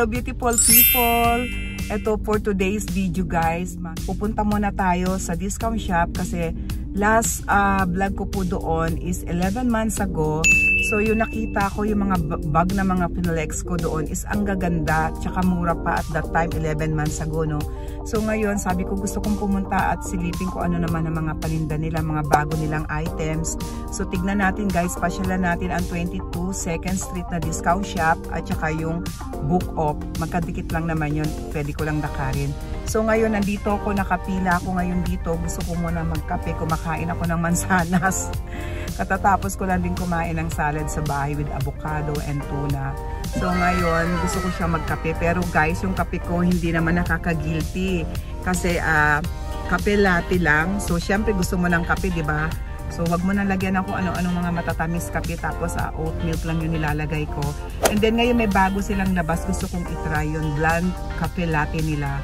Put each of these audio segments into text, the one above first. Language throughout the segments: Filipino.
Hello beautiful people! Ito for today's video guys. Pupunta muna tayo sa discount shop kasi last uh, vlog ko po doon is 11 months ago. So yung nakita ko yung mga bag na mga pinalex ko doon is ang gaganda tsaka mura pa at that time 11 months ago no. So ngayon sabi ko gusto kong pumunta at silipin ko ano naman ang mga paninda nila, mga bago nilang items. So tignan natin guys, pasyalan natin ang 22 2nd Street na discount shop at saka yung book off. Magkadikit lang naman yun. Pwede ko lang dakarin. So ngayon nandito ako, nakapila ako ngayon dito. Gusto ko muna magkape. Kumakain ako ng mansanas. Katatapos ko lang din kumain ng salad sa bahay with avocado and tuna. So ngayon gusto ko siya magkape. Pero guys, yung kape ko hindi naman nakaka-guilty. Kasi uh, kape latte lang. So syempre gusto mo ng kape, di ba? So, wag mo na lagyan ako ano-ano mga matatamis kape tapos uh, oat milk lang yung nilalagay ko. And then ngayon may bago silang labas. Gusto kong itry yung blonde kape latte nila.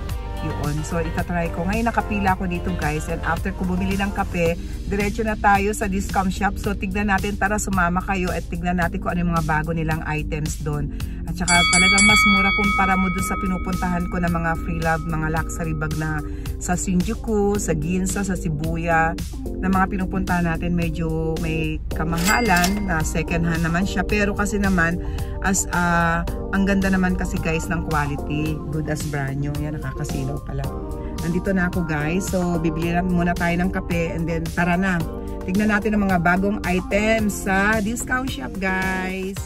Yun. So, itatry ko. Ngayon nakapila ako dito guys. And after ko bumili ng kape, diretso na tayo sa discount shop. So, tignan natin. Tara, sumama kayo at tignan natin kung ano yung mga bago nilang items doon. At saka talagang mas mura kumpara mo doon sa pinupuntahan ko na mga free love, mga luxury bag na sa Shinjuku, sa Ginza, sa Shibuya na mga pinupuntahan natin medyo may kamahalan na second hand naman siya pero kasi naman as uh, ang ganda naman kasi guys ng quality good as brand new yan nakakasilaw pala nandito na ako guys so bibili lang muna tayo ng kape and then tara na tignan natin ang mga bagong items sa discount shop guys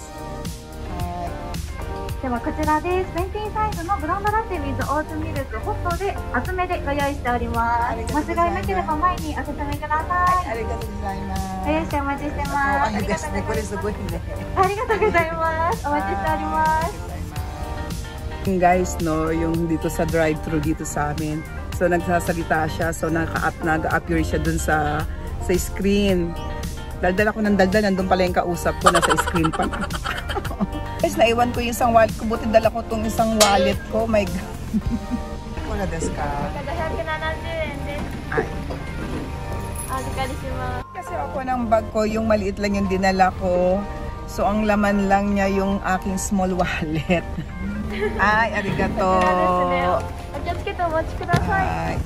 ではこちらですベンティンサイズのブランドラテ水オーツミルクホットで厚めでご用意しております間違いなければ前にお進みくださいありがとうございますご用意 してお待ちしてますありがとうねこれすごいねありがとうございますお待ちしております guys no yung dito sa drive-thru dito sa amin so nagsasalita siya so naka-up nag-appear siya dun sa sa screen daldal ako ng daldal nandun pala yung kausap ko nasa screen pa Guys, naiwan ko yung isang wallet ko. Buti dala ko tong isang wallet ko. My God. Wala desu ka? 170円です。Ay. お預かりします。Kasi ako ng bag ko, yung maliit lang yung dinala ko. So, ang laman lang niya yung aking small wallet. Ay, arigato. Ay.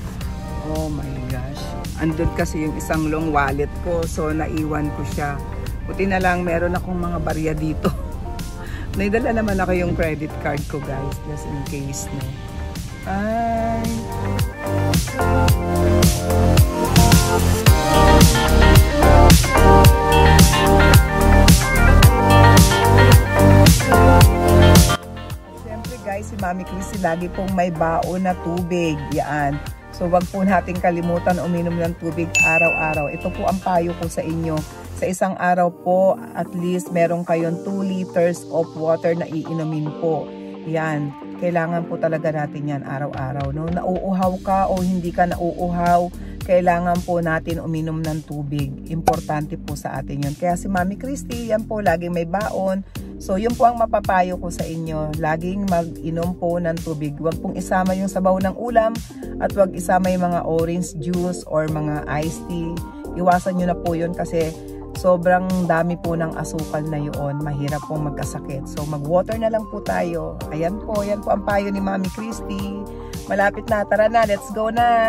Oh my gosh. Andun kasi yung isang long wallet ko. So, naiwan ko siya. Buti na lang, meron akong mga barya dito. Naidala naman ako yung credit card ko, guys. Just in case, no. Bye! Mami Chrissy lagi pong may baon na tubig. Yan. So wag po nating kalimutan uminom ng tubig araw-araw. Ito po ang payo ko sa inyo sa isang araw po, at least meron kayong 2 liters of water na iinumin po. Yan, kailangan po talaga natin yan araw-araw. No? Nauuhaw ka o hindi ka nauuhaw, kailangan po natin uminom ng tubig. Importante po sa atin yun. Kaya si Mami Christy, yan po, laging may baon. So, yun po ang mapapayo ko sa inyo. Laging mag-inom po ng tubig. Huwag pong isama yung sabaw ng ulam at huwag isama yung mga orange juice or mga iced tea. Iwasan nyo na po yun kasi sobrang dami po ng asukal na yun. Mahirap pong magkasakit. So mag-water na lang po tayo. Ayan po, yan po ang payo ni Mami Christy. Malapit na, tara na, let's go na!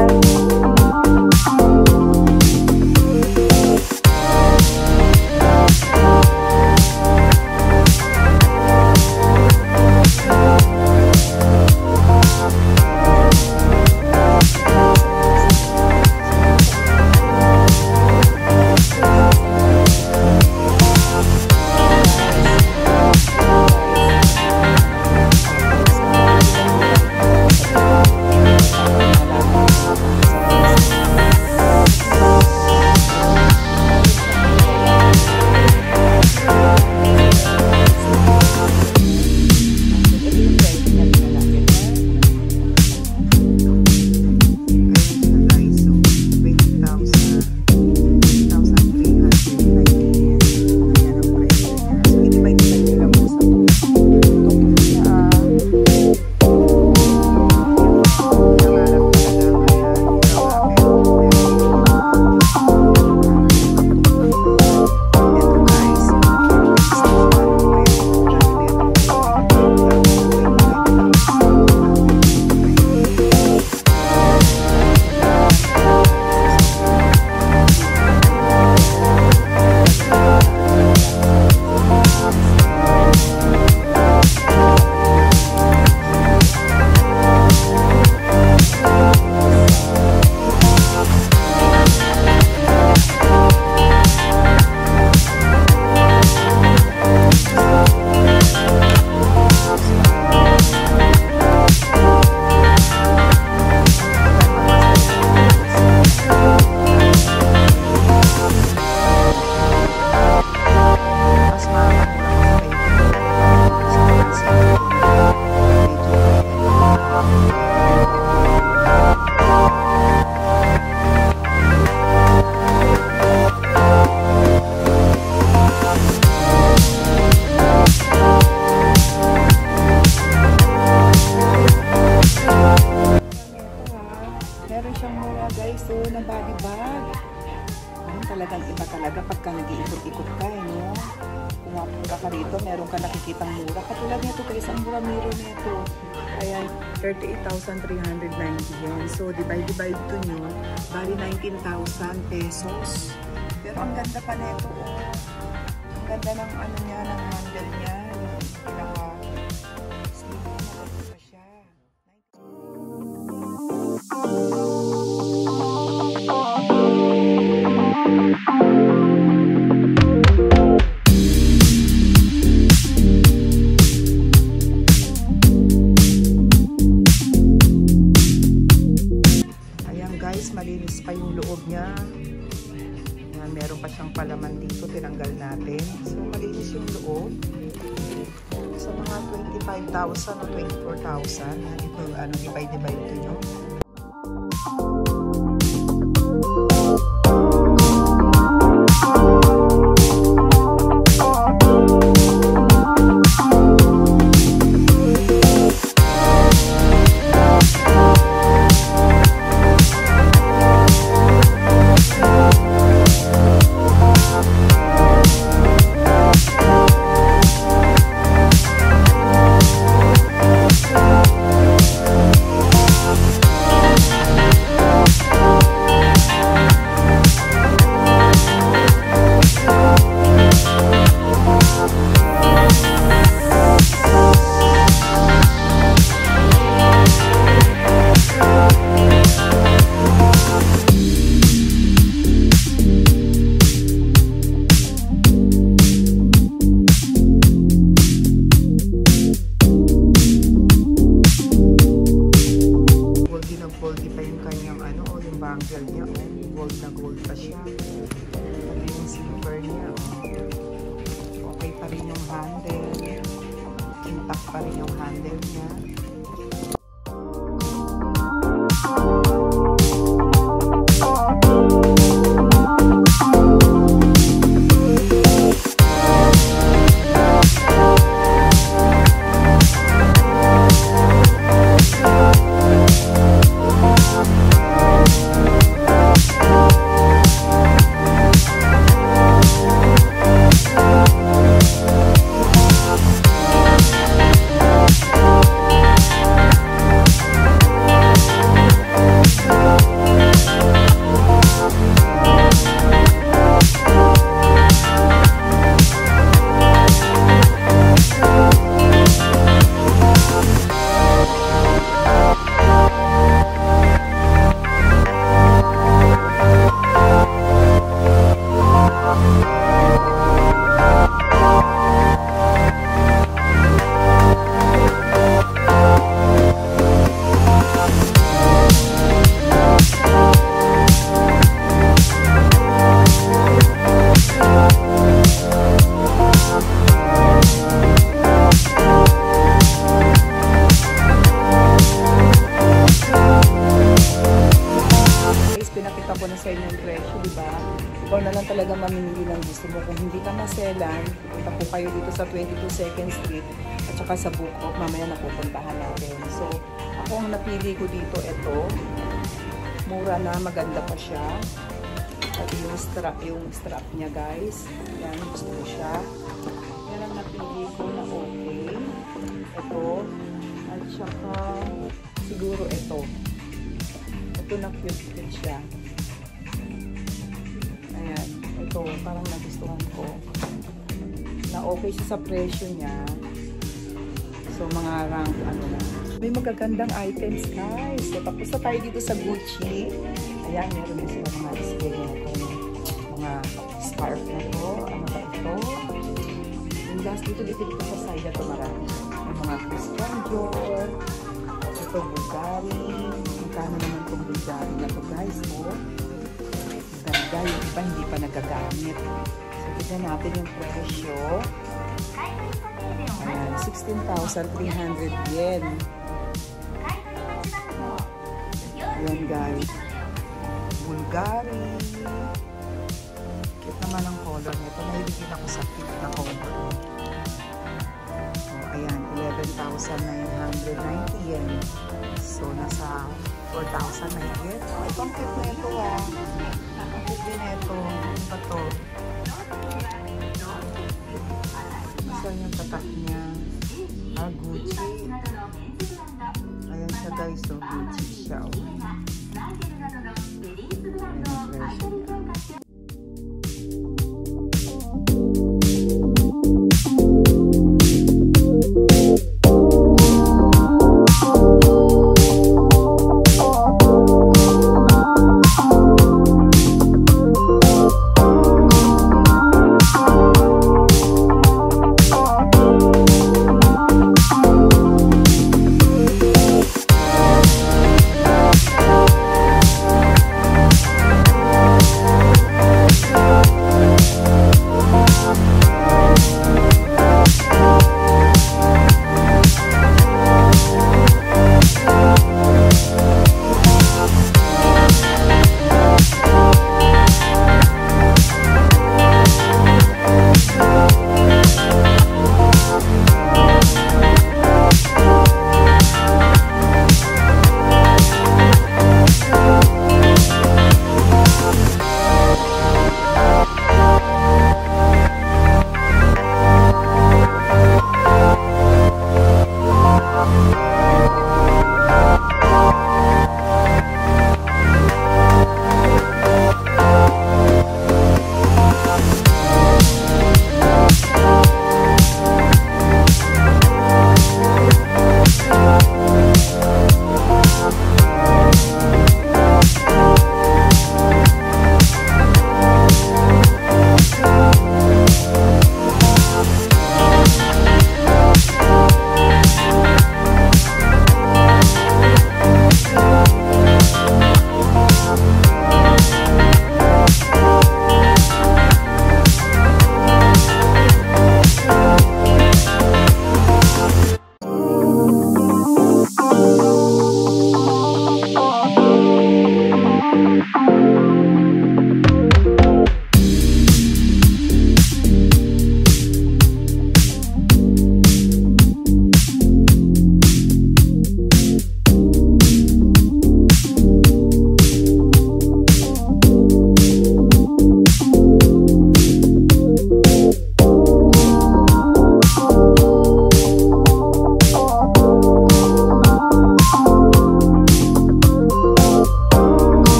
Na body bag. Ayun, talagang iba talaga pagka nag-iikot-ikot ka, eh, no? Kung mapura ka rito, meron ka nakikitang mura. Katulad nito guys, ang mura-miro nito. Ayan, 38,390 yen. So, divide-divide to nyo, bali 19,000 pesos. Pero ang ganda pa nito, oh. Ang ganda ng ano niya, ng handle niya. Niya. Oh, gold na gold pa siya. Pati yung silver niya. Oh. Okay pa rin yung handle. Intact pa rin yung handle niya. Strap, yung strap niya, guys. Yan, gusto ko siya. Yan ang napili ko na okay. Ito. At saka, siguro ito. Ito na cute-cute siya. Ayan. Ito, parang nagustuhan ko. Na okay siya sa presyo niya. So, mga rank, ano na. May magagandang items, guys. So, tapos na tayo dito sa Gucci. Ayan, meron din sila mga display scarf na to. Ano ba ito? Yung last dito, dito, dito sa side na marami. May mga Christian Dior. Ito, Bulgari. Magkano naman itong Bulgari na to, guys, oh. Ganda. Yung iba hindi pa nagagamit. So, tignan natin yung presyo. Ayan, 16,300 yen. Ayan, guys. Bulgari. Din ako sa color. So, ayan, 11,990 yen. So, nasa 4,000 4,000 na higit. Ito ang cute na ito ah. Ang cute din na ito. To? Saan yung tatak niya? Ah, Gucci. Ayan siya guys. So, Gucci siya. Oh.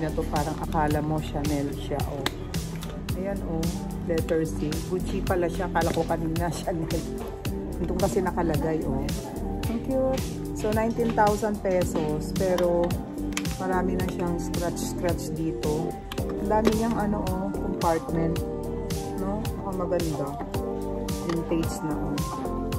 Gucci na to. Parang akala mo Chanel siya, oh. Ayan, oh. Letter C. Gucci pala siya. Akala ko kanina Chanel. Ito kasi nakalagay, oh. Ang cute. So, 19,000 pesos. Pero, marami na siyang scratch-scratch dito. Ang dami niyang, ano, oh, compartment. No? Baka maganda. Vintage na, oh.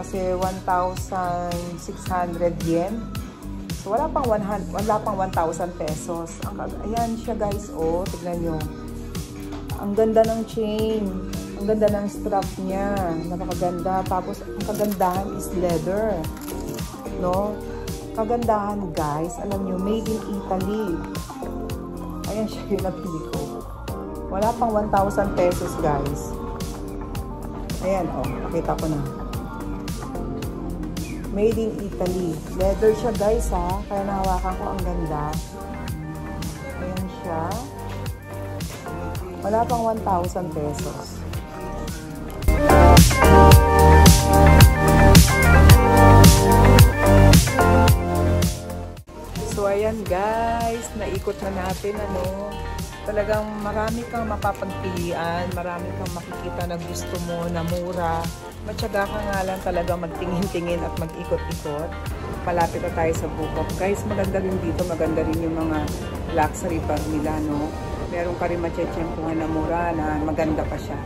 Kasi 1,600 yen. So, wala pang 100, wala pang 1,000 pesos. Ayan siya guys, oh. Tignan nyo. Ang ganda ng chain. Ang ganda ng strap niya. Napakaganda. Tapos, ang kagandahan is leather. No? Kagandahan guys. Alam nyo, made in Italy. Ayan siya yung napili ko. Wala pang 1,000 pesos guys. Ayan, oh. Pakita ko na. Made in Italy. Leather siya guys ha. Kaya nahawakan ko ang ganda. Ayan siya. Wala pang 1,000 pesos. So ayan guys, naikot na natin ano. Talagang marami kang mapapagpilian, marami kang makikita na gusto mo na mura. Matyaga ka nga lang talaga magtingin-tingin at mag-ikot-ikot. Palapit na tayo sa Bukop. Guys, maganda rin dito, maganda rin yung mga luxury bag nila, no? Meron ka rin matsyetsyempuhan na mura na maganda pa siya.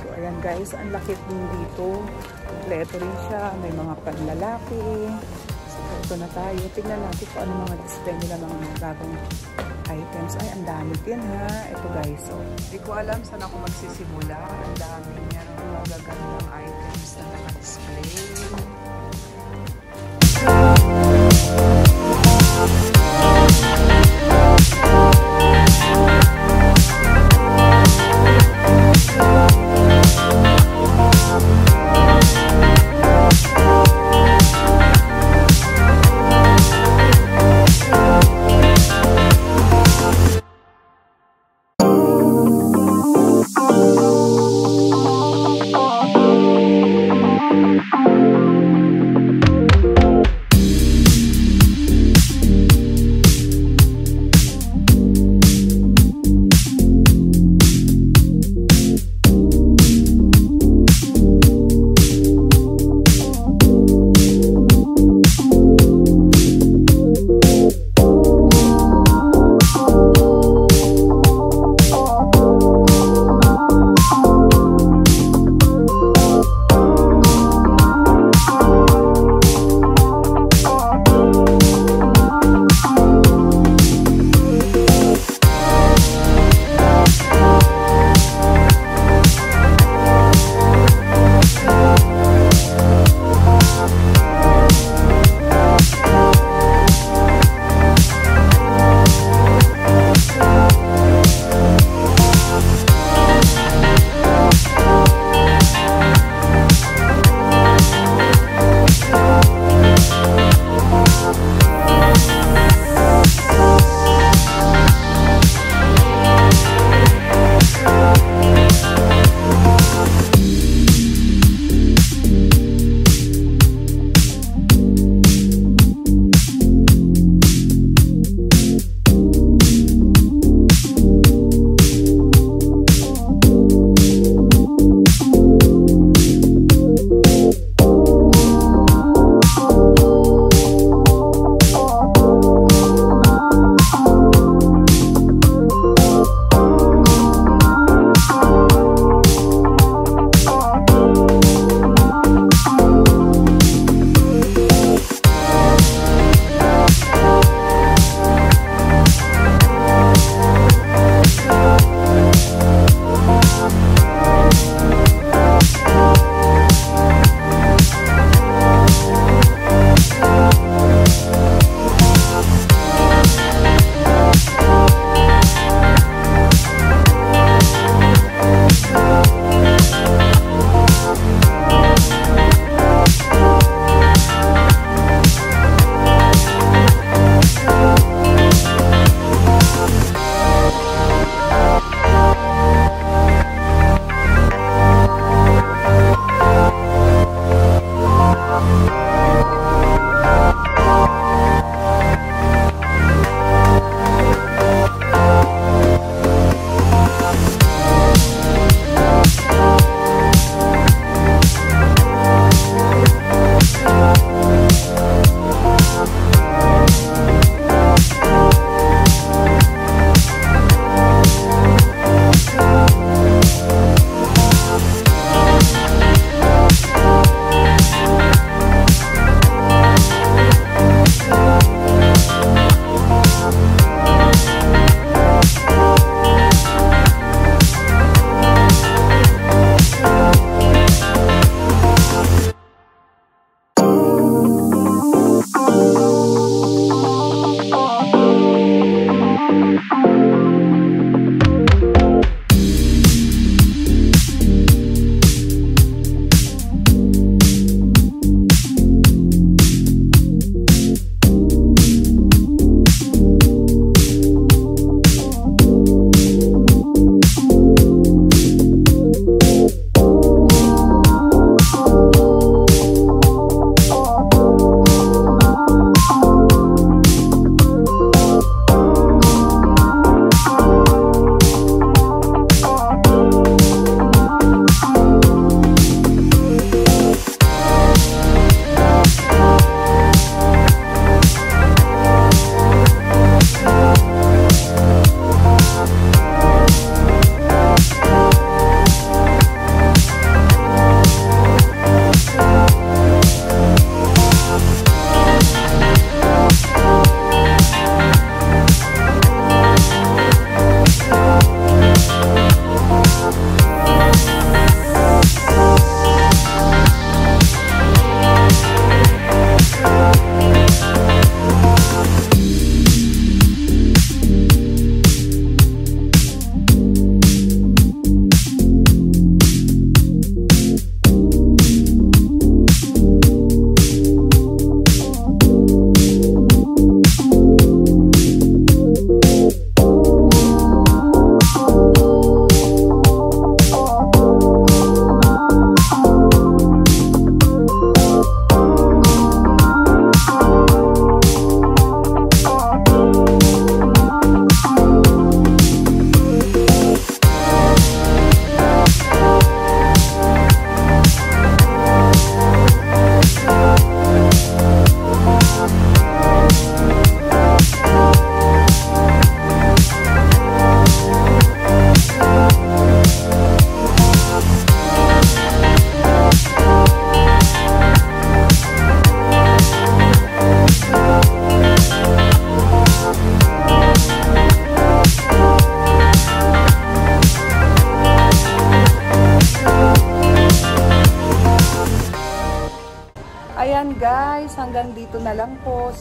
So, ayan guys, ang lakit din dito. Kompleto rin siya. May mga panlalaki. So, ito na tayo. Tingnan natin kung ano mga display nila, mga bagong items. Ay, ang dami din ha. Ito guys, so, hindi ko alam saan ako magsisimula. Ang dami niya ng mga gagandang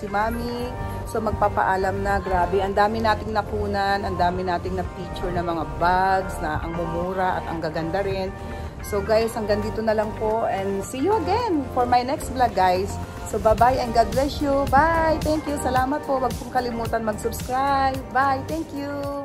si Mami. So magpapaalam na, grabe, ang dami nating nakunan, ang dami nating na picture na mga bags na ang mumura at ang gaganda rin. So guys, hanggang dito na lang po and see you again for my next vlog guys. So bye-bye and God bless you. Bye! Thank you. Salamat po. Huwag pong kalimutan mag-subscribe. Bye! Thank you!